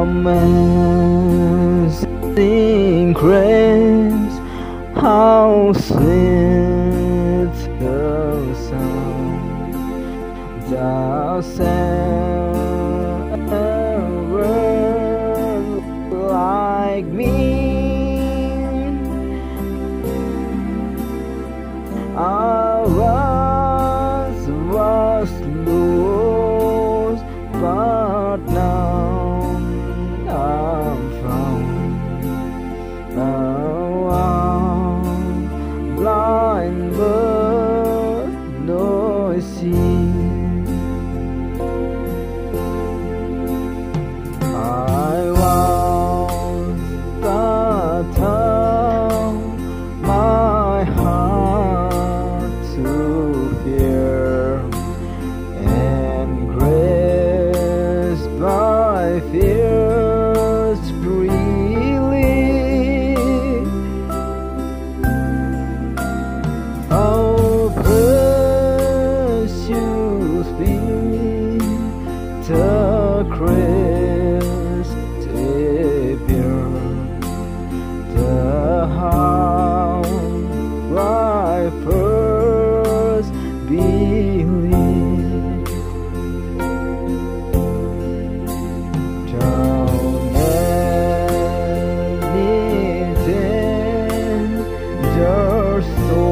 Amazing grace, how sweet the sound that saved a like me. I was, was lost. blind, So.